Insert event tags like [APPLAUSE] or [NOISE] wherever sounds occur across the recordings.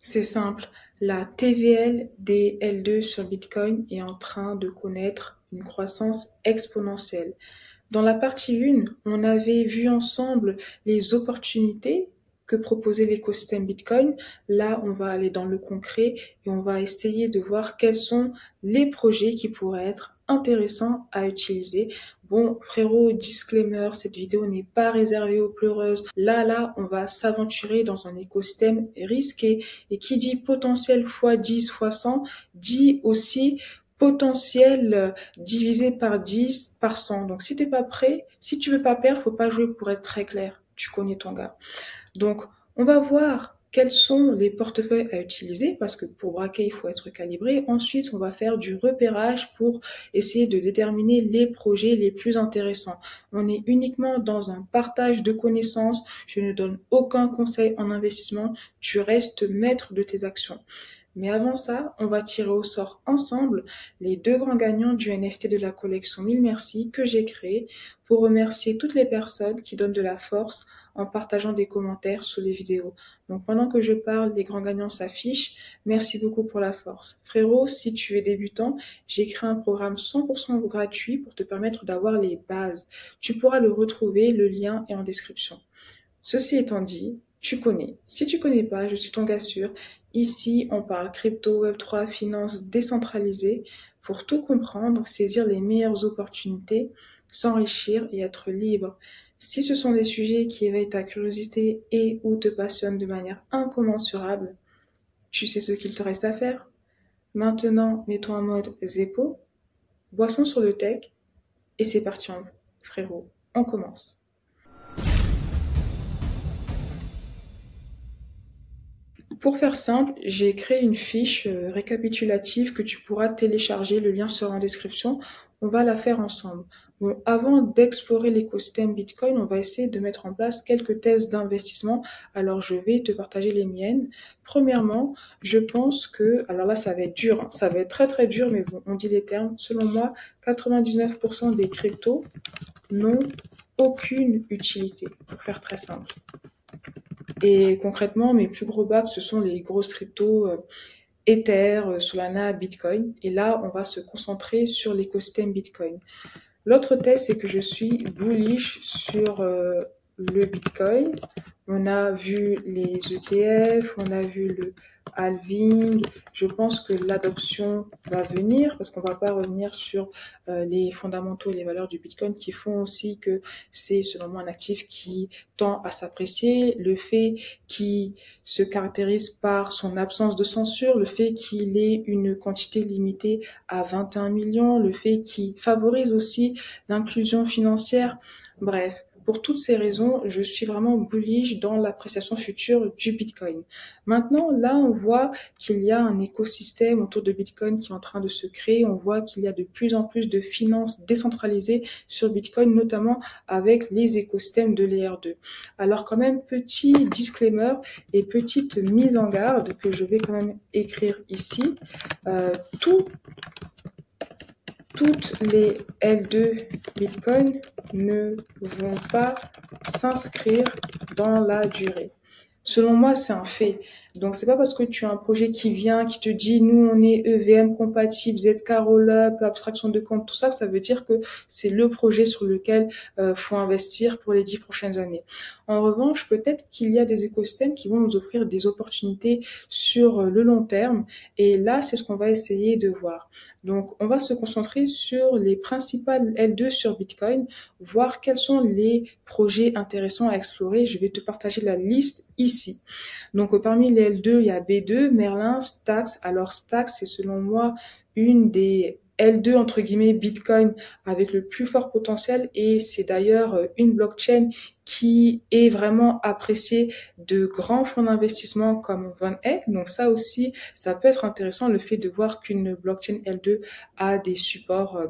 C'est simple, la TVL des L2 sur Bitcoin est en train de connaître une croissance exponentielle. Dans la partie 1, on avait vu ensemble les opportunités que proposait l'écosystème Bitcoin. Là, on va aller dans le concret et on va essayer de voir quels sont les projets qui pourraient être intéressants à utiliser. Bon, frérot, disclaimer, cette vidéo n'est pas réservée aux pleureuses. Là, là, on va s'aventurer dans un écosystème risqué. Et qui dit potentiel x 10 x 100, dit aussi potentiel divisé par 10 par 100. Donc, si t'es pas prêt, si tu veux pas perdre, faut pas jouer pour être très clair. Tu connais ton gars. Donc, on va voir quels sont les portefeuilles à utiliser parce que pour braquer, il faut être calibré. Ensuite, on va faire du repérage pour essayer de déterminer les projets les plus intéressants. On est uniquement dans un partage de connaissances. Je ne donne aucun conseil en investissement. Tu restes maître de tes actions. Mais avant ça, on va tirer au sort ensemble les deux grands gagnants du NFT de la collection Mille Merci que j'ai créé pour remercier toutes les personnes qui donnent de la force en partageant des commentaires sous les vidéos. Donc pendant que je parle, les grands gagnants s'affichent. Merci beaucoup pour la force. Frérot, si tu es débutant, j'ai créé un programme 100% gratuit pour te permettre d'avoir les bases. Tu pourras le retrouver, le lien est en description. Ceci étant dit, tu connais. Si tu connais pas, je suis ton gars sûr. Ici, on parle crypto, Web3, finance décentralisée pour tout comprendre, saisir les meilleures opportunités, s'enrichir et être libre. Si ce sont des sujets qui éveillent ta curiosité et ou te passionnent de manière incommensurable, tu sais ce qu'il te reste à faire. Maintenant, mets-toi en mode Zeppo, boisson sur le tech, et c'est parti, frérot. On commence. Pour faire simple, j'ai créé une fiche euh, récapitulative que tu pourras télécharger. Le lien sera en description. On va la faire ensemble. Bon, avant d'explorer l'écosystème Bitcoin, on va essayer de mettre en place quelques thèses d'investissement. Alors, je vais te partager les miennes. Premièrement, je pense que, alors là, ça va être dur, hein. ça va être très très dur, mais bon, on dit les termes. Selon moi, 99% des cryptos n'ont aucune utilité, pour faire très simple. Et concrètement, mes plus gros bacs, ce sont les grosses cryptos euh, Ether, euh, Solana, Bitcoin. Et là, on va se concentrer sur l'écosystème Bitcoin. L'autre thèse, c'est que je suis bullish sur euh, le Bitcoin. On a vu les ETF, on a vu le halving. Je pense que l'adoption va venir parce qu'on va pas revenir sur euh, les fondamentaux et les valeurs du Bitcoin qui font aussi que c'est selon moi un actif qui tend à s'apprécier. Le fait qu'il se caractérise par son absence de censure, le fait qu'il ait une quantité limitée à 21 millions, le fait qu'il favorise aussi l'inclusion financière. Bref, pour toutes ces raisons, je suis vraiment bullish dans l'appréciation future du Bitcoin. Maintenant, là, on voit qu'il y a un écosystème autour de Bitcoin qui est en train de se créer. On voit qu'il y a de plus en plus de finances décentralisées sur Bitcoin, notamment avec les écosystèmes de l'ER2. Alors quand même, petit disclaimer et petite mise en garde que je vais quand même écrire ici. Euh, tout toutes les L2 Bitcoin ne vont pas s'inscrire dans la durée. Selon moi, c'est un fait. Donc, c'est pas parce que tu as un projet qui vient, qui te dit, nous, on est EVM compatible, ZK Rollup, abstraction de compte, tout ça, ça veut dire que c'est le projet sur lequel euh, faut investir pour les dix prochaines années. En revanche, peut-être qu'il y a des écosystèmes qui vont nous offrir des opportunités sur euh, le long terme. Et là, c'est ce qu'on va essayer de voir. Donc, on va se concentrer sur les principales L2 sur Bitcoin, voir quels sont les projets intéressants à explorer. Je vais te partager la liste ici. Donc, parmi les L2, il y a B2, Merlin, Stax. Alors, Stax, c'est selon moi une des L2 entre guillemets Bitcoin avec le plus fort potentiel et c'est d'ailleurs euh, une blockchain qui est vraiment appréciée de grands fonds d'investissement comme Van Eck. Donc ça aussi, ça peut être intéressant le fait de voir qu'une blockchain L2 a des supports euh,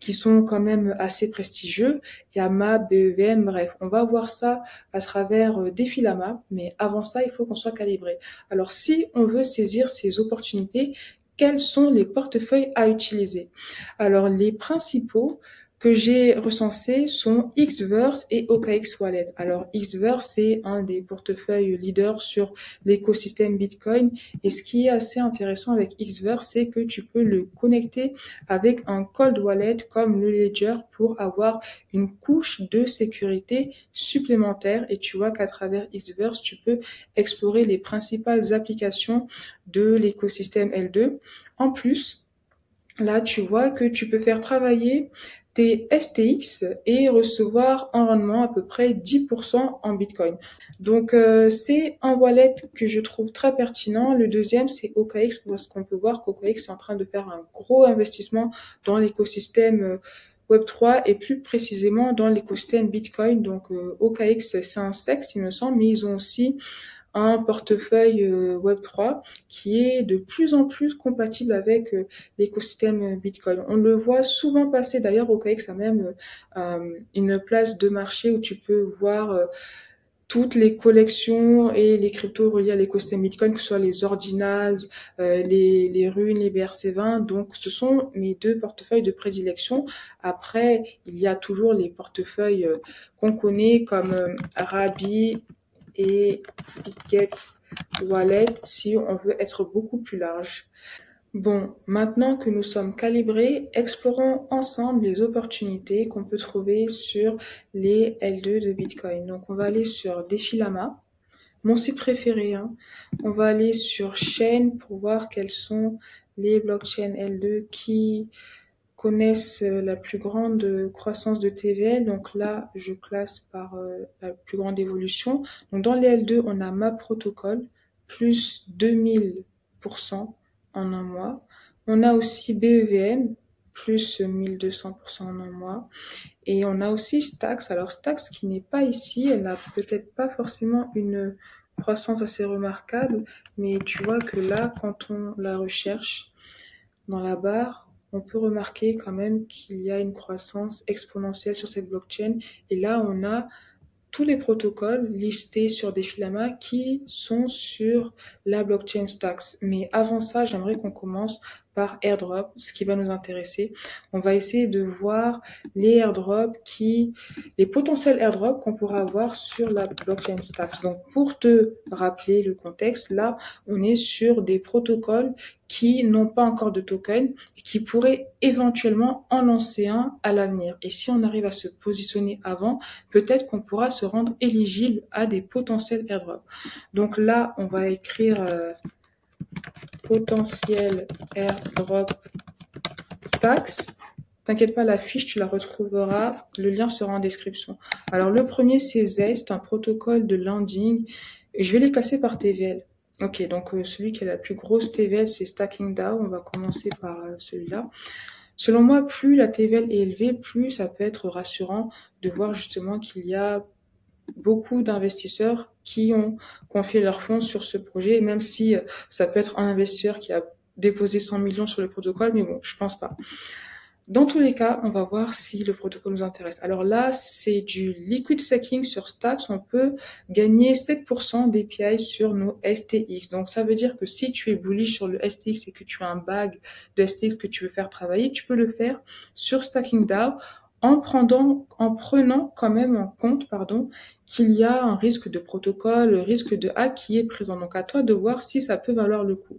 qui sont quand même assez prestigieux. Yama, BEVM, bref, on va voir ça à travers euh, Defilama, mais avant ça, il faut qu'on soit calibré. Alors si on veut saisir ces opportunités, quels sont les portefeuilles à utiliser? Alors les principaux, que j'ai recensés sont Xverse et OKX Wallet. Alors Xverse, c'est un des portefeuilles leaders sur l'écosystème Bitcoin. Et ce qui est assez intéressant avec Xverse, c'est que tu peux le connecter avec un cold wallet comme le Ledger pour avoir une couche de sécurité supplémentaire. Et tu vois qu'à travers Xverse, tu peux explorer les principales applications de l'écosystème L2. En plus, Là, tu vois que tu peux faire travailler tes STX et recevoir un rendement à peu près 10% en Bitcoin. Donc, euh, c'est un wallet que je trouve très pertinent. Le deuxième, c'est OKX parce qu'on peut voir qu'OKX est en train de faire un gros investissement dans l'écosystème euh, Web3 et plus précisément dans l'écosystème Bitcoin. Donc, euh, OKX, c'est un sexe, il me semble, mais ils ont aussi un portefeuille euh, Web3 qui est de plus en plus compatible avec euh, l'écosystème Bitcoin. On le voit souvent passer, d'ailleurs OKX a même euh, une place de marché où tu peux voir toutes les collections et les cryptos reliés à l'écosystème Bitcoin, que ce soit les ordinals, les, runes, les BRC20. Donc, ce sont mes deux portefeuilles de prédilection. Après, il y a toujours les portefeuilles qu'on connaît comme Arabi, et Bitget Wallet si on veut être beaucoup plus large. Bon, maintenant que nous sommes calibrés, explorons ensemble les opportunités qu'on peut trouver sur les L2 de Bitcoin. Donc on va aller sur Defilama, mon site préféré. Hein. On va aller sur Chain pour voir quelles sont les blockchains L2 qui connaissent euh, la plus grande croissance de TVL. Donc là, je classe par euh, la plus grande évolution. Donc dans les L2, on a ma protocole, plus 2000% en un mois. On a aussi BEVM, plus 1200% en un mois. Et on a aussi Stax. Alors Stax qui n'est pas ici, elle n'a peut-être pas forcément une croissance assez remarquable, mais tu vois que là, quand on la recherche dans la barre, on peut remarquer quand même qu'il y a une croissance exponentielle sur cette blockchain. Et là, on a tous les protocoles listés sur Defilama qui sont sur la blockchain Stacks. Mais avant ça, j'aimerais qu'on commence airdrop, ce qui va nous intéresser. On va essayer de voir les airdrops qui, les potentiels airdrops qu'on pourra avoir sur la blockchain Stacks. Donc, pour te rappeler le contexte, là, on est sur des protocoles qui n'ont pas encore de token et qui pourraient éventuellement en lancer un à l'avenir. Et si on arrive à se positionner avant, peut-être qu'on pourra se rendre éligible à des potentiels airdrops. Donc là, on va écrire euh, potentiel airdrop stacks. T'inquiète pas, la fiche, tu la retrouveras. Le lien sera en description. Alors, le premier, c'est Zest, un protocole de landing. Je vais les classer par TVL. Ok, donc euh, celui qui a la plus grosse TVL, c'est Stacking DAO. On va commencer par euh, celui-là. Selon moi, plus la TVL est élevée, plus ça peut être rassurant de voir justement qu'il y a beaucoup d'investisseurs qui ont confié leurs fonds sur ce projet, même si euh, ça peut être un investisseur qui a déposé 100 millions sur le protocole, mais bon, je pense pas. Dans tous les cas, on va voir si le protocole nous intéresse. Alors là, c'est du liquid stacking sur Stacks. On peut gagner 7% d'API sur nos STX. Donc ça veut dire que si tu es bullish sur le STX et que tu as un bag de STX que tu veux faire travailler, tu peux le faire sur Stacking DAO en prenant, en prenant quand même en compte, pardon, qu'il y a un risque de protocole, risque de hack qui est présent. Donc à toi de voir si ça peut valoir le coup.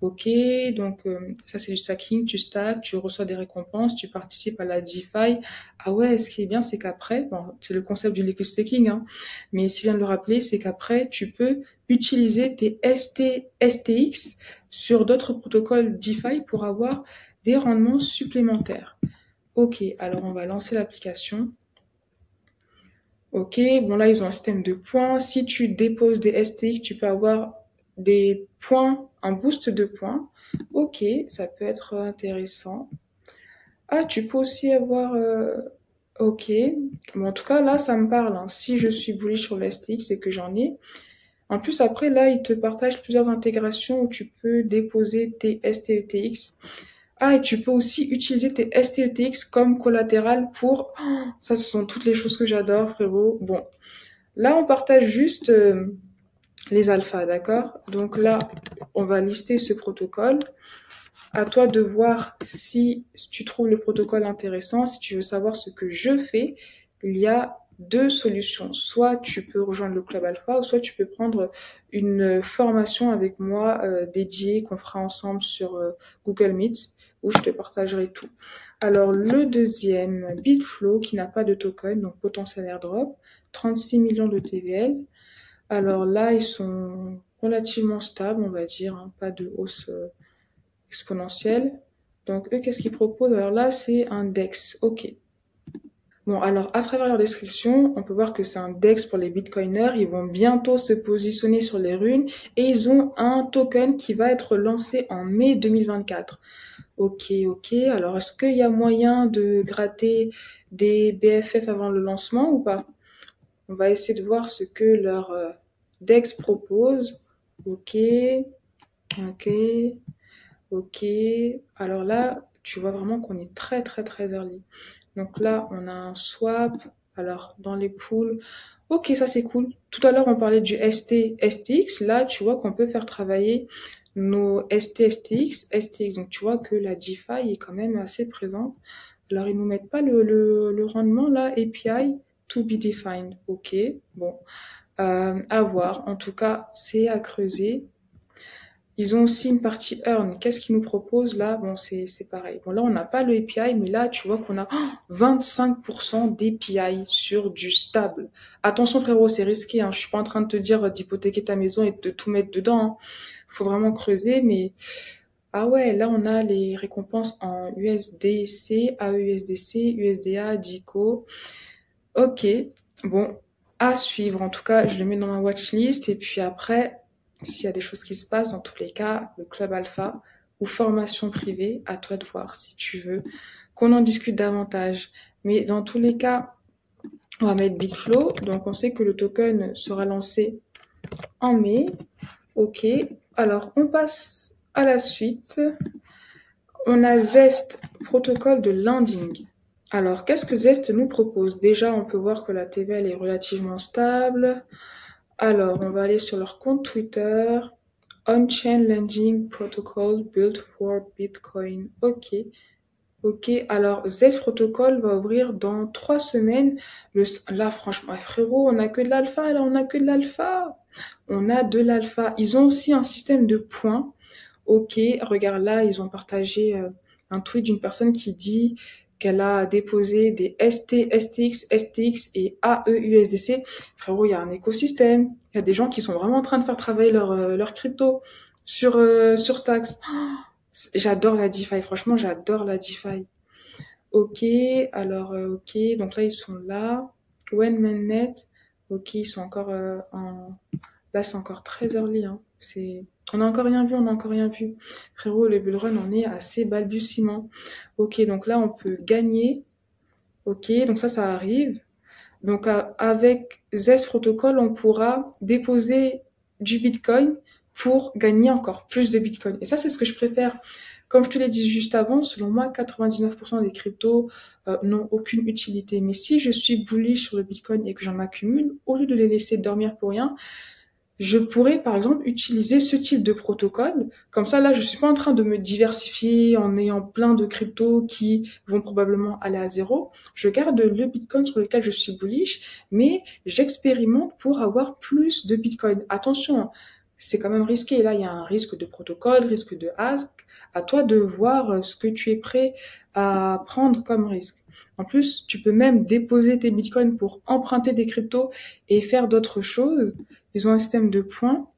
Ok, donc euh, ça c'est du stacking, tu stacks, tu reçois des récompenses, tu participes à la DeFi. Ah ouais, ce qui est bien, c'est qu'après, bon, c'est le concept du liquid staking, hein, mais si viens de le rappeler, c'est qu'après, tu peux utiliser tes ST, STX sur d'autres protocoles DeFi pour avoir des rendements supplémentaires. Ok, alors on va lancer l'application. Ok, bon là ils ont un système de points. Si tu déposes des STX, tu peux avoir des points, un boost de points. Ok, ça peut être intéressant. Ah, tu peux aussi avoir... Euh, ok, bon, en tout cas là ça me parle. Hein. Si je suis bullish sur le STX et que j'en ai. En plus après là il te partage plusieurs intégrations où tu peux déposer tes STETX. Ah, et tu peux aussi utiliser tes STETX comme collatéral pour... ça, ce sont toutes les choses que j'adore, frérot. Bon, là, on partage juste euh, les alphas, d'accord? Donc là, on va lister ce protocole. À toi de voir si tu trouves le protocole intéressant, si tu veux savoir ce que je fais. Il y a deux solutions. Soit tu peux rejoindre le club alpha, ou soit tu peux prendre une formation avec moi euh, dédiée qu'on fera ensemble sur euh, Google Meet, où je te partagerai tout. Alors le deuxième, Bitflow, qui n'a pas de token, donc potentiel airdrop, 36 millions de TVL. Alors là, ils sont relativement stables, on va dire, hein, pas de hausse euh, exponentielle. Donc eux, qu'est-ce qu'ils proposent? Alors là, c'est un DEX. Ok. Bon, alors à travers leur description, on peut voir que c'est un DEX pour les bitcoiners. Ils vont bientôt se positionner sur les runes et ils ont un token qui va être lancé en mai 2024. Ok, ok. Alors est-ce qu'il y a moyen de gratter des BFF avant le lancement ou pas? On va essayer de voir ce que leur euh, DEX propose. Ok, ok, ok. Alors là, tu vois vraiment qu'on est très très très early. Donc là, on a un swap. Alors, dans les pools, ok, ça c'est cool. Tout à l'heure, on parlait du ST, STX. Là, tu vois qu'on peut faire travailler nos ST, STX. Donc, tu vois que la DeFi est quand même assez présente. Alors, ils nous mettent pas le, le, rendement là, API to be defined. Ok, bon, euh, à voir. En tout cas, c'est à creuser. Ils ont aussi une partie earn. Qu'est-ce qu'ils nous proposent là? Bon, c'est pareil. Bon, là, on n'a pas le API, mais là, tu vois qu'on a 25% d'API sur du stable. Attention, frérot, c'est risqué. Hein. Je suis pas en train de te dire d'hypothéquer ta maison et de tout mettre dedans. Hein. Faut vraiment creuser, mais ah ouais, là, on a les récompenses en USDC, AEUSDC, USDA, DICO. Ok, bon, à suivre. En tout cas, je le mets dans ma watchlist et puis après, s'il y a des choses qui se passent, dans tous les cas, le club alpha ou formation privée, à toi de voir si tu veux qu'on en discute davantage. Mais dans tous les cas, on va mettre Bitflow. Donc, on sait que le token sera lancé en mai. OK. Alors, on passe à la suite. On a Zest, protocole de landing. Alors, qu'est-ce que Zest nous propose? Déjà, on peut voir que la TVL est relativement stable. Alors, on va aller sur leur compte Twitter. On-chain lending protocol built for Bitcoin. Ok. Ok. Alors, Zest Protocol va ouvrir dans trois semaines. Là, franchement, frérot, on a que de l'alpha. Là, on a que de l'alpha. On a de l'alpha. Ils ont aussi un système de points. Ok. Regarde là, ils ont partagé euh, un tweet d'une personne qui dit qu'elle a déposé des ST, STX, STX et AEUSDC, frérot, il y a un écosystème. Il y a des gens qui sont vraiment en train de faire travailler leur, euh, leur crypto sur, euh, sur Stacks. [GASPS] j'adore la DeFi, franchement, j'adore la DeFi. Ok, alors, euh, ok, donc là, ils sont là. Wenmannet, ok, ils sont encore en... Là, c'est encore très early, hein. On n'a encore rien vu, on n'a encore rien vu. Frérot, le bullrun, on est assez balbutiement. Ok, donc là, on peut gagner. Ok, donc ça, ça arrive. Donc avec Zest Protocol, on pourra déposer du Bitcoin pour gagner encore plus de Bitcoin. Et ça, c'est ce que je préfère. Comme je te l'ai dit juste avant, selon moi, 99% des cryptos euh, n'ont aucune utilité. Mais si je suis bullish sur le Bitcoin et que j'en accumule, au lieu de les laisser dormir pour rien, je pourrais par exemple utiliser ce type de protocole. Comme ça, là, je suis pas en train de me diversifier en ayant plein de cryptos qui vont probablement aller à zéro. Je garde le Bitcoin sur lequel je suis bullish, mais j'expérimente pour avoir plus de Bitcoin. Attention, c'est quand même risqué. Là, il y a un risque de protocole, risque de ask. À toi de voir ce que tu es prêt à prendre comme risque. En plus, tu peux même déposer tes bitcoins pour emprunter des cryptos et faire d'autres choses. Ils ont un système de points.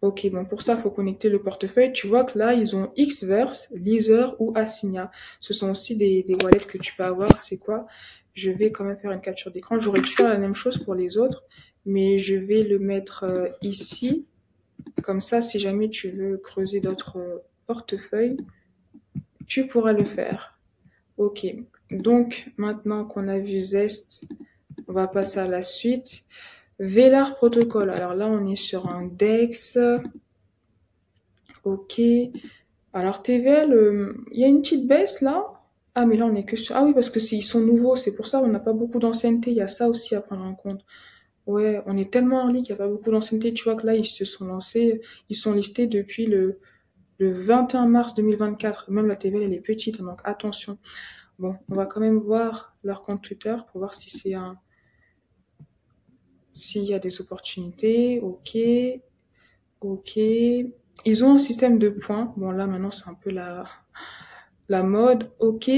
Ok, bon, pour ça, il faut connecter le portefeuille. Tu vois que là, ils ont Xverse, Leaser ou Assigna. Ce sont aussi des, des wallets que tu peux avoir. C'est quoi? Je vais quand même faire une capture d'écran. J'aurais dû faire la même chose pour les autres, mais je vais le mettre euh, ici. Comme ça, si jamais tu veux creuser d'autres euh, portefeuilles, tu pourras le faire. Ok, donc maintenant qu'on a vu Zest, on va passer à la suite. Velar Protocol. Alors là, on est sur un DEX. Ok. Alors TVL, euh, il y a une petite baisse là. Ah, mais là, on est que sur... Ah oui, parce que ils sont nouveaux, c'est pour ça on n'a pas beaucoup d'ancienneté. Il y a ça aussi à prendre en compte. Ouais, on est tellement early qu'il n'y a pas beaucoup d'ancienneté. Tu vois que là, ils se sont lancés, ils sont listés depuis le, le 21 mars 2024. Même la TVL, elle est petite, donc attention. Bon, on va quand même voir leur compte Twitter pour voir si c'est un, s'il y a des opportunités. Ok, ok. Ils ont un système de points. Bon, là, maintenant, c'est un peu la, la mode. Ok.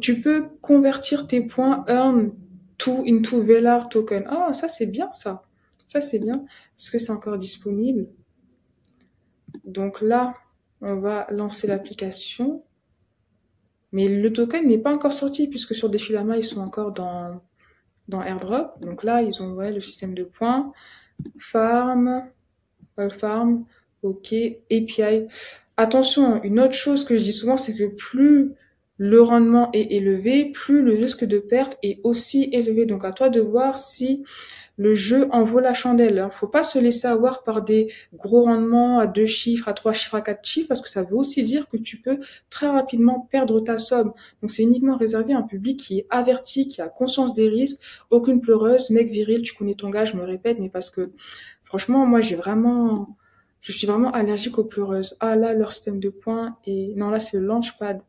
Tu peux convertir tes points earn to into Velar token. Ah, ça, c'est bien, ça. Ça, c'est bien. Est-ce que c'est encore disponible? Donc là, on va lancer l'application. Mais le token n'est pas encore sorti puisque sur Defilama, ils sont encore dans, dans AirDrop. Donc là, ils ont ouais, le système de points. Farm, Farm, OK, API. Attention, une autre chose que je dis souvent, c'est que plus le rendement est élevé, plus le risque de perte est aussi élevé. Donc à toi de voir si le jeu en vaut la chandelle. Hein. Faut pas se laisser avoir par des gros rendements à deux chiffres, à trois chiffres, à quatre chiffres, parce que ça veut aussi dire que tu peux très rapidement perdre ta somme. Donc c'est uniquement réservé à un public qui est averti, qui a conscience des risques, aucune pleureuse, mec viril, tu connais ton gars, je me répète, mais parce que franchement, moi j'ai vraiment, je suis vraiment allergique aux pleureuses. Ah là, leur système de points et non là c'est le launchpad.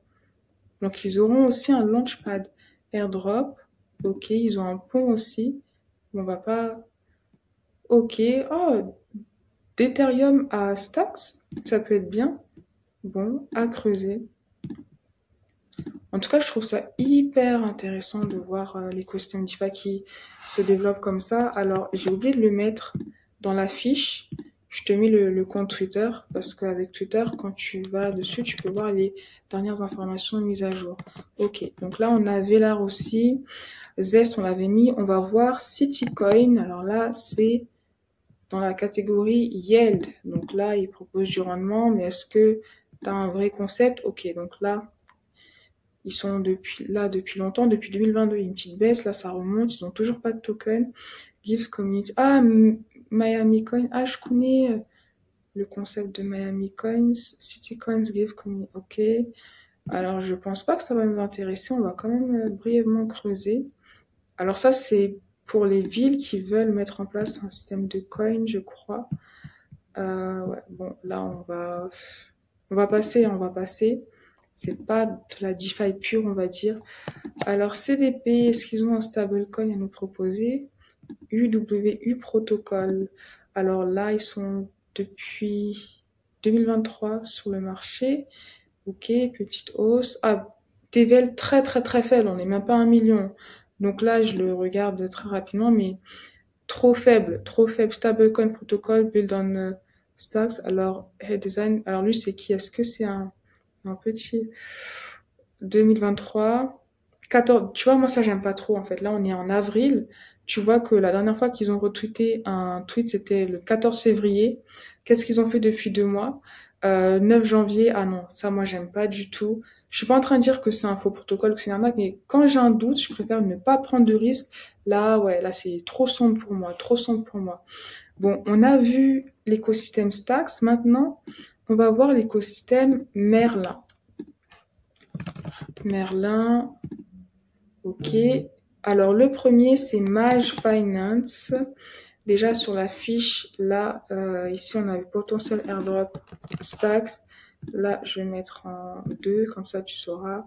Donc ils auront aussi un launchpad airdrop. Ok, ils ont un pont aussi. On va pas. Ok. Oh, d'Ethereum à Stacks, ça peut être bien. Bon, à creuser. En tout cas, je trouve ça hyper intéressant de voir euh, l'écosystème DeFi qui se développe comme ça. Alors, j'ai oublié de le mettre dans la fiche. Je te mets le, compte Twitter parce qu'avec Twitter, quand tu vas dessus, tu peux voir les dernières informations mises à jour. Ok, donc là, on a Velar aussi. Zest, on l'avait mis. On va voir Citycoin. Alors là, c'est dans la catégorie Yield. Donc là, il propose du rendement, mais est-ce que tu as un vrai concept? Ok, donc là, ils sont depuis là depuis longtemps, depuis 2022, il y a une petite baisse, là ça remonte, ils ont toujours pas de token. Gives Community. Ah, Miami Coin. Ah, je connais euh, le concept de Miami Coins. City Coins Give Community. Ok. Alors, je pense pas que ça va nous intéresser. On va quand même euh, brièvement creuser. Alors ça, c'est pour les villes qui veulent mettre en place un système de coin, je crois. Euh, bon, là, on va, on va passer, on va passer. C'est pas de la DeFi pure, on va dire. Alors, CDP, est-ce qu'ils ont un stablecoin à nous proposer? UWU Protocol. Alors là, ils sont depuis 2023 sur le marché. Ok, petite hausse. Ah, TVL très très très faible, on n'est même pas un million. Donc là, je le regarde très rapidement, mais trop faible, trop faible. Stablecoin protocol build on uh, stocks. Alors, head design. Alors lui, c'est qui? Est-ce que c'est un, petit 2023 14. Tu vois, moi ça j'aime pas trop en fait. Là, on est en avril. Tu vois que la dernière fois qu'ils ont retweeté un tweet, c'était le 14 février. Qu'est-ce qu'ils ont fait depuis deux mois? Euh, 9 janvier. Ah non, ça moi j'aime pas du tout. Je suis pas en train de dire que c'est un faux protocole, que c'est un arnaque, mais quand j'ai un doute, je préfère ne pas prendre de risque. Là, ouais, là, c'est trop sombre pour moi, trop sombre pour moi. Bon, on a vu l'écosystème Stax. Maintenant, on va voir l'écosystème Merlin. Merlin. Ok. Alors, le premier, c'est Mage Finance. Déjà, sur la fiche, là, euh, ici, on a le potentiel airdrop Stacks. Là, je vais mettre en deux, comme ça tu sauras.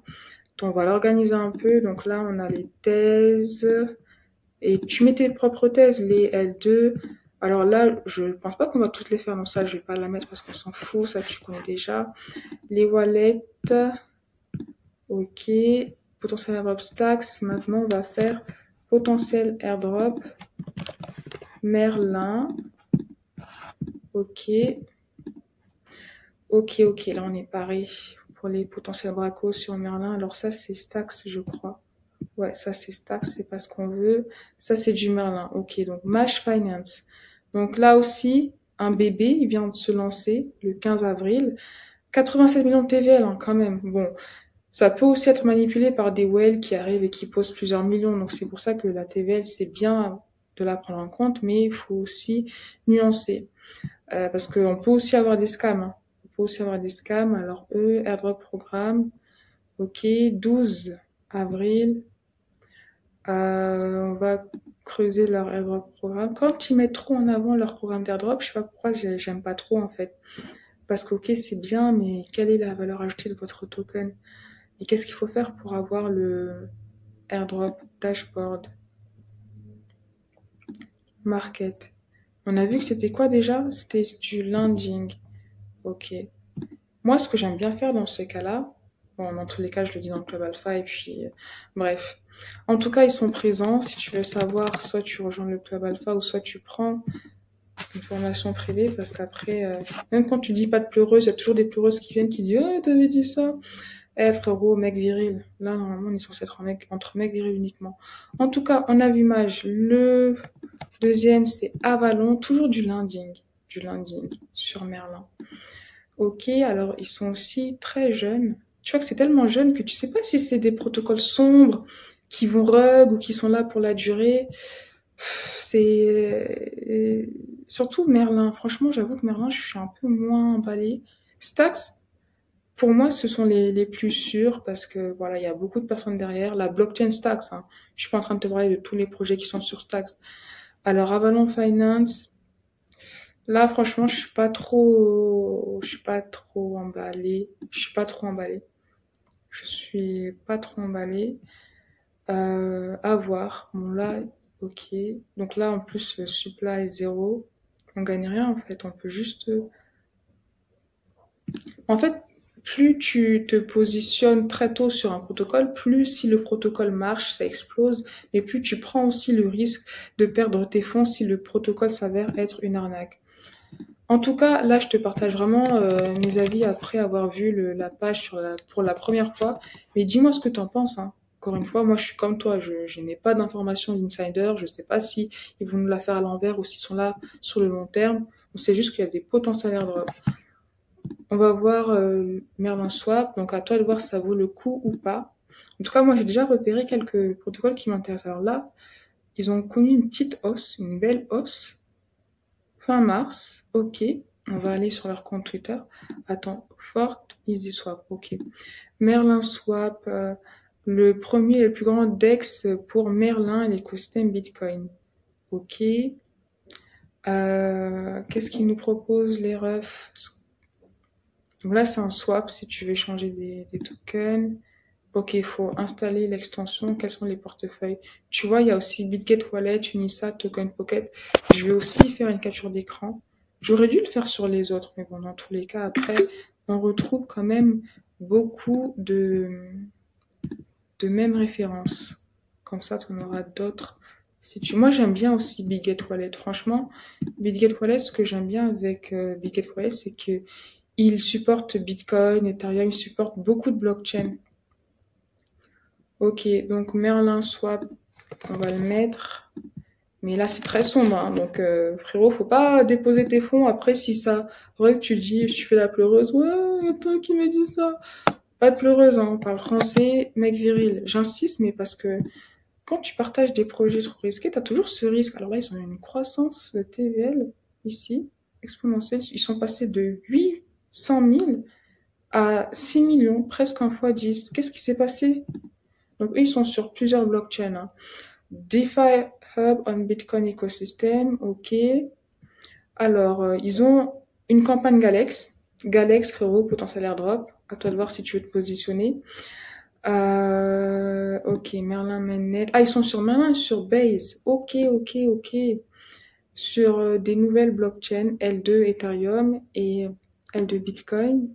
Donc, on va l'organiser un peu. Donc là, on a les thèses. Et tu mets tes propres thèses, les L2. Alors là, je pense pas qu'on va toutes les faire. Non, ça, je vais pas la mettre parce qu'on s'en fout. Ça, tu connais déjà. Les wallets. Ok. Potentiel airdrop stacks. Maintenant, on va faire potentiel airdrop. Merlin. Ok. Ok, ok, là on est pareil pour les potentiels bracos sur Merlin. Alors ça c'est Stax, je crois. Ouais, ça c'est Stax, c'est pas ce qu'on veut. Ça c'est du Merlin. Ok, donc Mash Finance. Donc là aussi, un bébé, il vient de se lancer le 15 avril. 87 millions de TVL hein, quand même. Bon, ça peut aussi être manipulé par des whales qui arrivent et qui posent plusieurs millions. Donc c'est pour ça que la TVL, c'est bien de la prendre en compte, mais il faut aussi nuancer. Euh, parce qu'on peut aussi avoir des scams. Hein aussi avoir des scams. Alors, eux, airdrop programme. OK, 12 avril. Euh, on va creuser leur airdrop programme. Quand ils mettent trop en avant leur programme d'airdrop, je sais pas pourquoi j'aime pas trop en fait. Parce que ok c'est bien, mais quelle est la valeur ajoutée de votre token? Et qu'est-ce qu'il faut faire pour avoir le airdrop dashboard? Market On a vu que c'était quoi déjà? C'était du landing. Ok. Moi, ce que j'aime bien faire dans ce cas-là, bon, dans tous les cas, je le dis dans le club alpha, et puis, euh, bref. En tout cas, ils sont présents. Si tu veux savoir, soit tu rejoins le club alpha, ou soit tu prends une formation privée, parce qu'après, euh, même quand tu dis pas de pleureuse, il y a toujours des pleureuses qui viennent qui disent, oh, t'avais dit ça? Eh, frérot, mec viril. Là, normalement, on est censé être mec, entre mecs virils uniquement. En tout cas, on a vu Mage. Le deuxième, c'est Avalon. Toujours du landing. Du sur Merlin. Ok, alors ils sont aussi très jeunes. Tu vois que c'est tellement jeune que tu sais pas si c'est des protocoles sombres qui vont rug ou qui sont là pour la durée. C'est surtout Merlin. Franchement, j'avoue que Merlin, je suis un peu moins emballée. Stax, pour moi, ce sont les, les plus sûrs parce que voilà, il y a beaucoup de personnes derrière. La blockchain Stax, hein. je suis pas en train de te parler de tous les projets qui sont sur Stax. Alors Avalon Finance, Là, franchement, je suis pas trop, je suis pas trop emballée. Je suis pas trop emballée. Je suis pas trop emballée. Euh, à voir. Bon, là, ok. Donc là, en plus, le supply zéro. On gagne rien, en fait. On peut juste, en fait, plus tu te positionnes très tôt sur un protocole, plus si le protocole marche, ça explose, mais plus tu prends aussi le risque de perdre tes fonds si le protocole s'avère être une arnaque. En tout cas, là, je te partage vraiment euh, mes avis après avoir vu la page pour la première fois. Mais dis-moi ce que tu en penses. Hein. Encore une fois, moi, je suis comme toi. Je, n'ai pas d'informations d'insider. Je ne sais pas si ils vont nous la faire à l'envers ou s'ils sont là sur le long terme. On sait juste qu'il y a des potentiels airdrops. On va voir euh, Merlin Swap. Donc, à toi de voir si ça vaut le coup ou pas. En tout cas, moi, j'ai déjà repéré quelques protocoles qui m'intéressent. Alors là, ils ont connu une petite hausse, une belle hausse. Fin mars, ok. On va aller sur leur compte Twitter. Attends, Fork Easy Swap, ok. Merlin Swap, euh, le premier et le plus grand DEX pour Merlin et l'écosystème Bitcoin. Ok. Euh, Qu'est-ce qu'ils nous propose les refs? Donc là, c'est un swap si tu veux changer des tokens. Ok, il faut installer l'extension. Quels sont les portefeuilles? Tu vois, il y a aussi BitGet Wallet, Unisa, Token Pocket. Je vais aussi faire une capture d'écran. J'aurais dû le faire sur les autres, mais bon, dans tous les cas, après, on retrouve quand même beaucoup de, de mêmes références. Comme ça, tu en auras d'autres. Si tu... Moi, j'aime bien aussi BitGet Wallet. Franchement, BitGet Wallet, ce que j'aime bien avec euh, BitGet Wallet, c'est que il supporte Bitcoin, Ethereum, il supporte beaucoup de blockchains. Ok, donc Merlin Swap, on va le mettre. Mais là, c'est très sombre. Hein, donc, euh, frérot, faut pas déposer tes fonds. Après, si ça, vrai que tu dis, tu fais la pleureuse. Ouais, toi qui m'a dit ça. Pas de pleureuse, hein, on parle français, mec viril. J'insiste, mais parce que quand tu partages des projets trop risqués, tu as toujours ce risque. Alors là, ils ont une croissance de TVL ici, exponentielle. Ils sont passés de 800 000 à 6 millions, presque un fois 10. Qu'est-ce qui s'est passé? Ils sont sur plusieurs blockchains. Hein. DeFi Hub on Bitcoin Ecosystem, ok. Alors, euh, ils ont une campagne Galex. Galex, frérot, potentiel airdrop. À toi de voir si tu veux te positionner. Euh, ok, Merlin Mainnet. Ah, ils sont sur Merlin sur Base. Ok, ok, ok. Sur euh, des nouvelles blockchains, L2 Ethereum et L2 Bitcoin.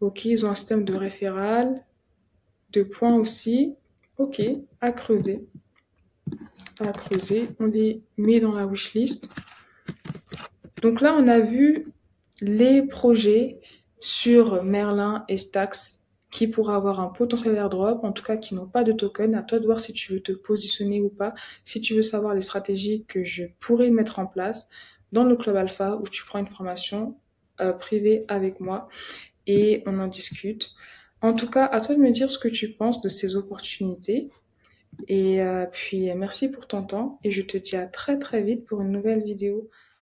Ok, ils ont un système de référal, de points aussi. Ok, à creuser. À creuser. On les met dans la wishlist. Donc là, on a vu les projets sur Merlin et Stax qui pourraient avoir un potentiel airdrop, en tout cas qui n'ont pas de token. À toi de voir si tu veux te positionner ou pas, si tu veux savoir les stratégies que je pourrais mettre en place dans le club alpha où tu prends une formation euh, privée avec moi et on en discute. En tout cas, à toi de me dire ce que tu penses de ces opportunités. Et euh, puis, merci pour ton temps et je te dis à très très vite pour une nouvelle vidéo.